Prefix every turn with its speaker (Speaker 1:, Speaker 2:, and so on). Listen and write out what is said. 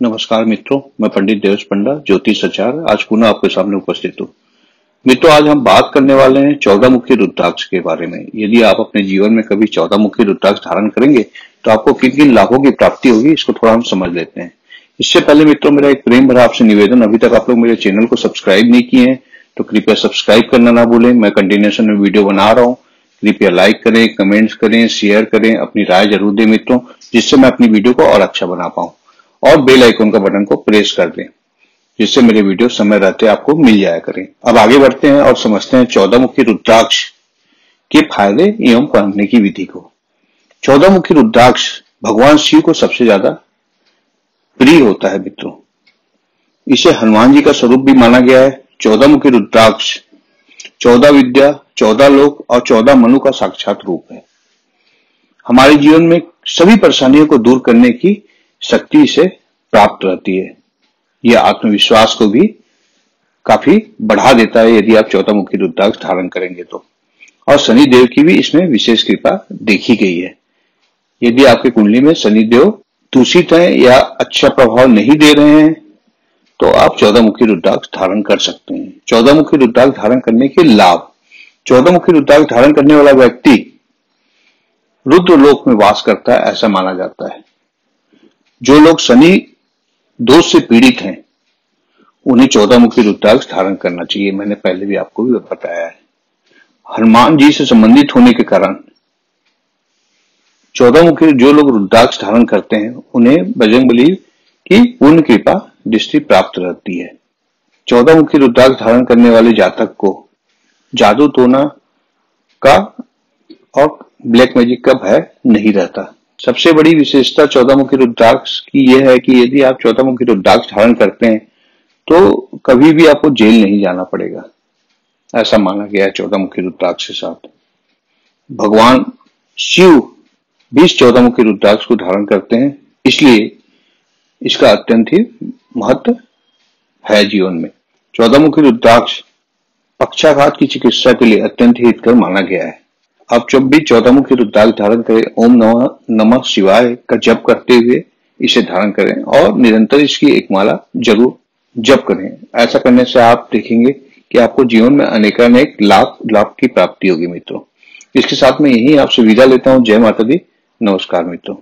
Speaker 1: नमस्कार मित्रों, मैं पंडित देवस पंडा, ज्योतिष सचार, आज पुनः आपके सामने उपस्थित हूँ। मित्रों, आज हम बात करने वाले हैं चौदह मुखी रुद्राक्ष के बारे में। यदि आप अपने जीवन में कभी चौदह मुखी रुद्राक्ष धारण करेंगे तो आपको किन किन लाभों की प्राप्ति होगी, इसको थोड़ा हम समझ लेते हैं। इससे पहले मित्रों, मेरा एक प्रेम भरा आपसे निवेदन, अभी तक आप लोग मेरे चैनल को सब्सक्राइब नहीं किए हैं तो कृपया सब्सक्राइब करना ना भूलें। मैं कंटिन्यूशन में वीडियो बना रहा हूँ। कृपया लाइक करें, कमेंट्स करें, शेयर करें, अपनी राय ज़रूर दें मित्रों, जिससे मैं अपनी वीडियो को और अच्छा बना पाऊँ। और बेल आइकन का बटन को प्रेस कर दें, जिससे मेरे वीडियो समय रहते आपको मिल जाया करें। अब आगे बढ़ते हैं और समझते हैं चौदह मुखी रुद्राक्ष के फ़ायदे एवं पहनने की विधि को। चौदह मुखी रुद्राक्ष भगवान शिव को सबसे ज़्यादा प्रिय होता है मित्रों। इसे हनुमान जी का स्वरूप भी माना गया है। चौदह मुखी रुद्राक्ष चौदह विद्या, चौदह लोक और चौदह मनु का साक्षात रूप है। हमारे जीवन में सभी परेशानियों को दूर करने की शक्ति से प्राप्त रहती है। यह आत्मविश्वास को भी काफ़ी बढ़ा देता है यदि आप चौथा मुखी रुद्राक्ष धारण करेंगे तो। और शनि देव की भी इसमें विशेष कृपा देखी गई है। यदि आपकी कुंडली में शनि देव दूषित है या अच्छा प्रभाव नहीं दे रहे हैं तो आप चौदह मुखी रुद्राक्ष धारण कर सकते हैं। चौदह मुखी रुद्राक्ष धारण करने के लाभ। चौदह मुखी रुद्राक्ष धारण करने वाला व्यक्ति रुद्र लोक में वास करता है, ऐसा माना जाता है। जो लोग शनि दोष से पीड़ित हैं, उन्हें चौदह मुखी रुद्राक्ष धारण करना चाहिए। मैंने पहले भी आपको भी बताया है। हनुमान जी से संबंधित होने के कारण चौदह मुखी जो लोग रुद्राक्ष धारण करते हैं, उन्हें बजरंग बली की पूर्ण कृपा, दृष्टि प्राप्त रहती है। चौदह मुखी रुद्राक्ष धारण करने वाले जातक को जादू टोना का और ब्लैक मैजिक का भय नहीं रहता। सबसे बड़ी विशेषता चौदह मुखी रुद्राक्ष की यह है कि यदि आप चौदह मुखी रुद्राक्ष धारण करते हैं तो कभी भी आपको जेल नहीं जाना पड़ेगा। ऐसा माना गया है चौदह मुखी रुद्राक्ष के साथ। भगवान शिव भी चौदह मुखी रुद्राक्ष को धारण करते हैं, इसलिए इसका अत्यंत ही महत्व है जीवन में। चौदह मुखी रुद्राक्ष पक्षाघात की चिकित्सा के लिए अत्यंत हितकर माना गया है। आप जब भी चौदह मुखी रुद्राक्ष धारण करें, ओम नमः नमः शिवाय का जप करते हुए इसे धारण करें और निरंतर इसकी एक माला ज़रूर जप करें। ऐसा करने से आप देखेंगे कि आपको जीवन में अनेकानेक लाभ लाभ की प्राप्ति होगी मित्रों। इसके साथ में यही आपसे विदा लेता हूँ। जय माता दी। नमस्कार मित्रों।